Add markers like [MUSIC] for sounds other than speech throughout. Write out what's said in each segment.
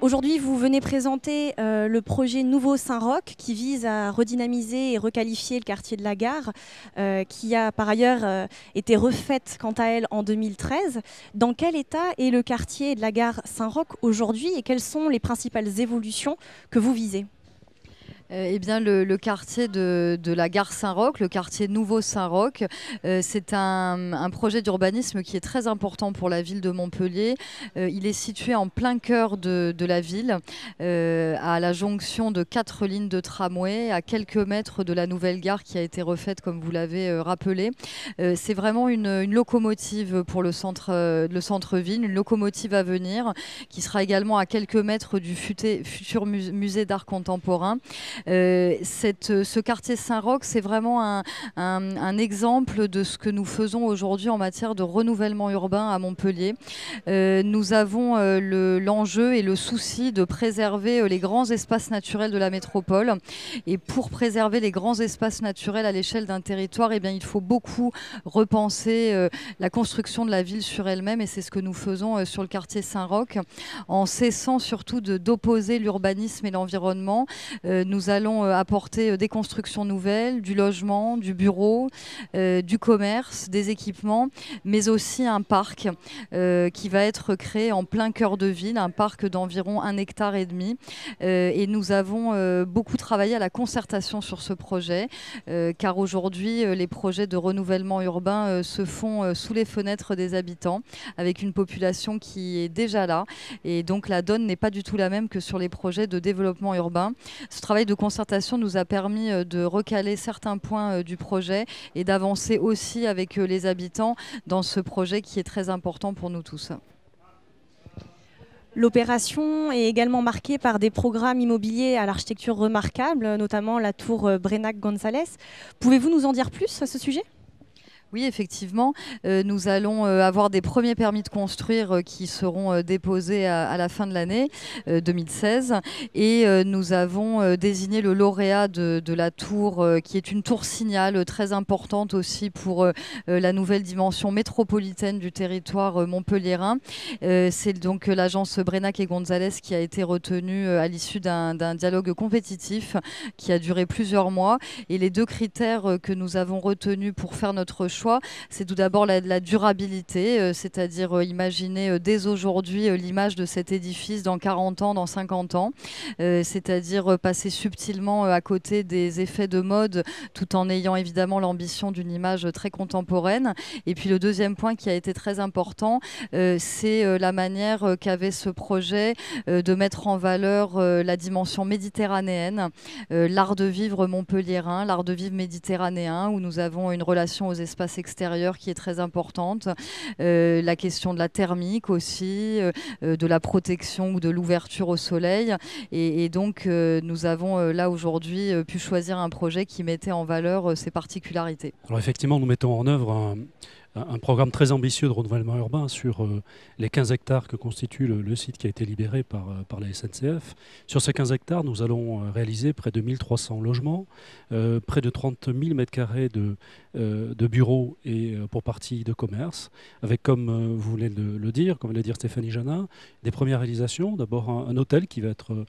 Aujourd'hui, vous venez présenter euh, le projet Nouveau Saint-Roch qui vise à redynamiser et requalifier le quartier de la gare, euh, qui a par ailleurs euh, été refaite quant à elle en 2013. Dans quel état est le quartier de la gare Saint-Roch aujourd'hui et quelles sont les principales évolutions que vous visez? Eh bien, le, quartier de, la gare Saint-Roch, le quartier Nouveau Saint-Roch, euh, c'est un, projet d'urbanisme qui est très important pour la ville de Montpellier. Euh, il est situé en plein cœur de, la ville, à la jonction de quatre lignes de tramway, à quelques mètres de la nouvelle gare qui a été refaite, comme vous l'avez rappelé. c'est vraiment une, locomotive pour le centre-ville, le centre une locomotive à venir, qui sera également à quelques mètres du futur musée d'art contemporain. Euh, cette, ce quartier Saint-Roch, c'est vraiment un, exemple de ce que nous faisons aujourd'hui en matière de renouvellement urbain à Montpellier. Euh, nous avons euh, l'enjeu et le souci de préserver les grands espaces naturels de la métropole. Et pour préserver les grands espaces naturels à l'échelle d'un territoire, eh bien, il faut beaucoup repenser la construction de la ville sur elle-même. Et c'est ce que nous faisons sur le quartier Saint-Roch, en cessant surtout d'opposer l'urbanisme et l'environnement. nous allons euh, apporter euh, des constructions nouvelles, du logement, du bureau, euh, du commerce, des équipements, mais aussi un parc qui va être créé en plein cœur de ville, un parc d'environ un hectare et demi. et nous avons beaucoup travaillé à la concertation sur ce projet, car aujourd'hui, les projets de renouvellement urbain se font sous les fenêtres des habitants, avec une population qui est déjà là. Et donc la donne n'est pas du tout la même que sur les projets de développement urbain. Ce travail de concertation nous a permis euh, de recaler certains points euh, du projet et d'avancer aussi avec euh, les habitants dans ce projet qui est très important pour nous tous. L'opération est également marquée par des programmes immobiliers à l'architecture remarquable, notamment la tour Brenac-Gonzalez. Pouvez-vous nous en dire plus à ce sujet? Oui, effectivement, euh, nous allons euh, avoir des premiers permis de construire euh, qui seront déposés à, la fin de l'année 2016 et nous avons désigné le lauréat de, la tour qui est une tour signal très importante aussi pour la nouvelle dimension métropolitaine du territoire montpelliérain. C'est donc l'agence Brenac et Gonzalez qui a été retenue à l'issue d'un dialogue compétitif qui a duré plusieurs mois. Et les deux critères que nous avons retenus pour faire notre choix c'est tout d'abord la, durabilité, euh, c'est-à-dire euh, imaginer euh, dès aujourd'hui l'image de cet édifice dans 40 ans, dans 50 ans, c'est-à-dire passer subtilement à côté des effets de mode tout en ayant évidemment l'ambition d'une image très contemporaine. Et puis le deuxième point qui a été très important, c'est la manière qu'avait ce projet de mettre en valeur la dimension méditerranéenne, l'art de vivre montpelliérain, l'art de vivre méditerranéen, où nous avons une relation aux espaces extérieure qui est très importante, euh, la question de la thermique aussi, euh, euh, de la protection ou de l'ouverture au soleil. Et, donc, nous avons là aujourd'hui pu choisir un projet qui mettait en valeur ces particularités. Alors effectivement, nous mettons en œuvre un programme très ambitieux de renouvellement urbain sur euh, les 15 hectares que constitue le, site qui a été libéré par, euh, la SNCF. Sur ces 15 hectares, nous allons euh, réaliser près de 1300 logements, près de 30 000 m2 de, de bureaux et pour partie de commerce, avec, comme vous voulez le, dire, comme l'a dire Stéphanie Janin, des premières réalisations. D'abord un, hôtel qui va être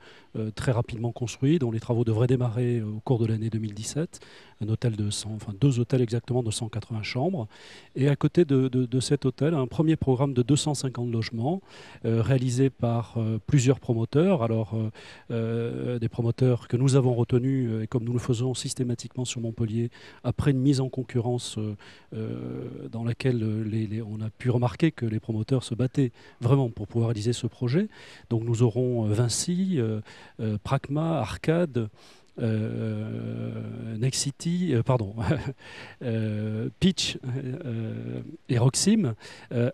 très rapidement construit, dont les travaux devraient démarrer au cours de l'année 2017. Un hôtel de 100, enfin deux hôtels exactement de 180 chambres. Et côté de, cet hôtel, un premier programme de 250 logements euh, réalisé par euh, plusieurs promoteurs. Alors, euh, des promoteurs que nous avons retenus, et comme nous le faisons systématiquement sur Montpellier, après une mise en concurrence dans laquelle on a pu remarquer que les promoteurs se battaient vraiment pour pouvoir réaliser ce projet. Donc, nous aurons Vinci, Pragma, Arcade. Euh, Nexity, euh, pardon, [LAUGHS] euh, Pitch et Roxim,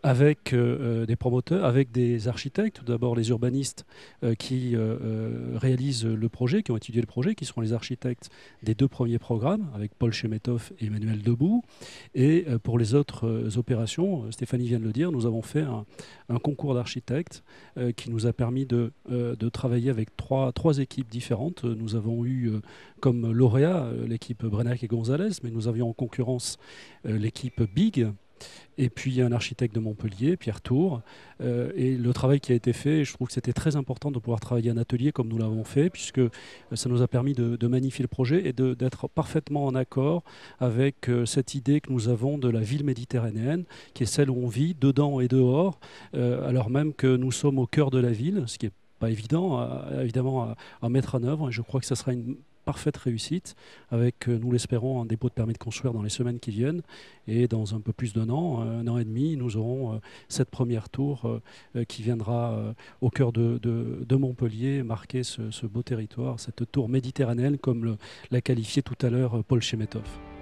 avec des promoteurs, avec des architectes, tout d'abord les urbanistes qui réalisent le projet, qui ont étudié le projet, qui seront les architectes des deux premiers programmes, avec Paul Chemetov et Emmanuel Debout. Et pour les autres opérations, Stéphanie vient de le dire, nous avons fait un, concours d'architectes qui nous a permis de, de travailler avec trois, trois équipes différentes. Nous avons eu comme lauréat euh, l'équipe Brenac et Gonzalez, mais nous avions en concurrence euh, l'équipe Big. et puis un architecte de Montpellier, Pierre Tour. Euh, et le travail qui a été fait, je trouve que c'était très important de pouvoir travailler en atelier comme nous l'avons fait, puisque ça nous a permis de, magnifier le projet et d'être parfaitement en accord avec cette idée que nous avons de la ville méditerranéenne, qui est celle où on vit, dedans et dehors, alors même que nous sommes au cœur de la ville, ce qui est pas évident, évidemment, à, mettre en œuvre. Et je crois que ce sera une parfaite réussite, avec, euh, nous l'espérons, un dépôt de permis de construire dans les semaines qui viennent. Et dans un peu plus d'un an, un an et demi, nous aurons euh, cette première tour euh, qui viendra au cœur de, Montpellier, marquer ce, beau territoire, cette tour méditerranéenne, comme l'a qualifié tout à l'heure Paul Chemetov.